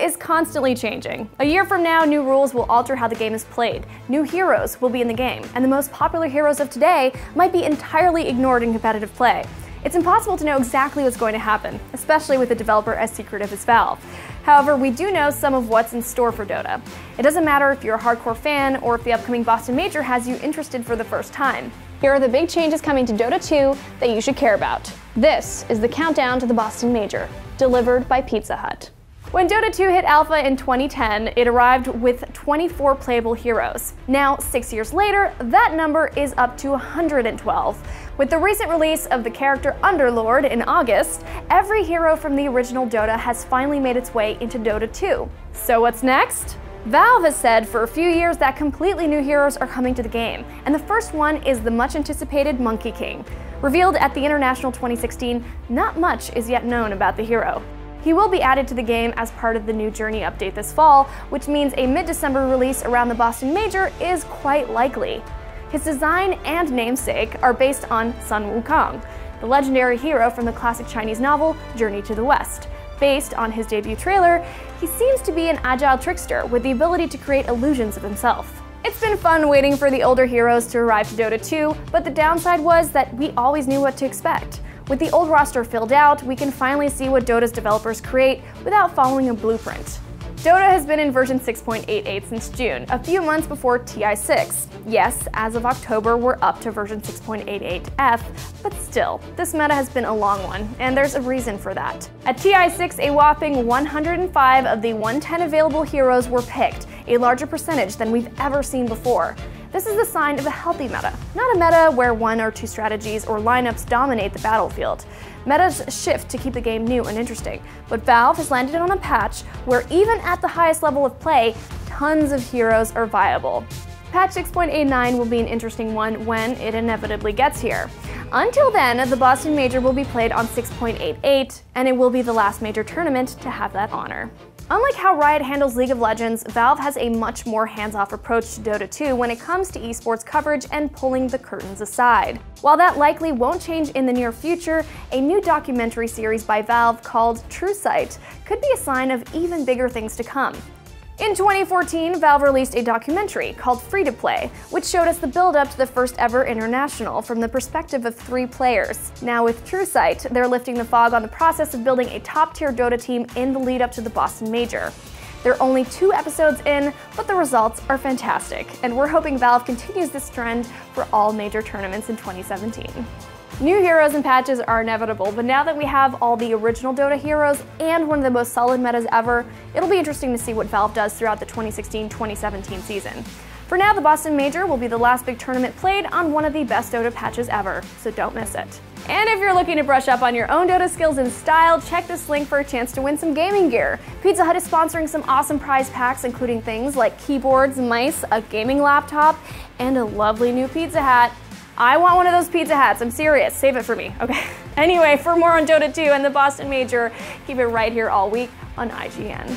Is constantly changing. A year from now, new rules will alter how the game is played. New heroes will be in the game, and the most popular heroes of today might be entirely ignored in competitive play. It's impossible to know exactly what's going to happen, especially with a developer as secretive as Valve. However, we do know some of what's in store for Dota. It doesn't matter if you're a hardcore fan or if the upcoming Boston Major has you interested for the first time. Here are the big changes coming to Dota 2 that you should care about. This is the countdown to the Boston Major, delivered by Pizza Hut. When Dota 2 hit alpha in 2010, it arrived with 24 playable heroes. Now, six years later, that number is up to 112. With the recent release of the character Underlord in August, every hero from the original Dota has finally made its way into Dota 2. So what's next? Valve has said for a few years that completely new heroes are coming to the game, and the first one is the much anticipated Monkey King. Revealed at the International 2016, not much is yet known about the hero. He will be added to the game as part of the new Journey update this fall, which means a mid-December release around the Boston Major is quite likely. His design and namesake are based on Sun Wukong, the legendary hero from the classic Chinese novel Journey to the West. Based on his debut trailer, he seems to be an agile trickster with the ability to create illusions of himself. It's been fun waiting for the older heroes to arrive to Dota 2, but the downside was that we always knew what to expect. With the old roster filled out, we can finally see what Dota's developers create without following a blueprint. Dota has been in version 6.88 since June, a few months before TI6. Yes, as of October, we're up to version 6.88F, but still, this meta has been a long one, and there's a reason for that. At TI6, a whopping 105 of the 110 available heroes were picked, a larger percentage than we've ever seen before. This is a sign of a healthy meta, not a meta where one or two strategies or lineups dominate the battlefield. Metas shift to keep the game new and interesting, but Valve has landed on a patch where even at the highest level of play, tons of heroes are viable. Patch 6.89 will be an interesting one when it inevitably gets here. Until then, the Boston Major will be played on 6.88, and it will be the last major tournament to have that honor. Unlike how Riot handles League of Legends, Valve has a much more hands-off approach to Dota 2 when it comes to esports coverage and pulling the curtains aside. While that likely won't change in the near future, a new documentary series by Valve called True Sight could be a sign of even bigger things to come. In 2014, Valve released a documentary called Free to Play, which showed us the build-up to the first ever international from the perspective of three players. Now with TrueSight, they're lifting the fog on the process of building a top-tier Dota team in the lead up to the Boston Major. They're only two episodes in, but the results are fantastic, and we're hoping Valve continues this trend for all major tournaments in 2017. New heroes and patches are inevitable, but now that we have all the original Dota heroes and one of the most solid metas ever, it'll be interesting to see what Valve does throughout the 2016-2017 season. For now, the Boston Major will be the last big tournament played on one of the best Dota patches ever, so don't miss it. And if you're looking to brush up on your own Dota skills and style, check this link for a chance to win some gaming gear. Pizza Hut is sponsoring some awesome prize packs, including things like keyboards, mice, a gaming laptop, and a lovely new pizza hat. I want one of those pizza hats. I'm serious. Save it for me. Okay. Anyway, for more on Dota 2 and the Boston Major, keep it right here all week on IGN.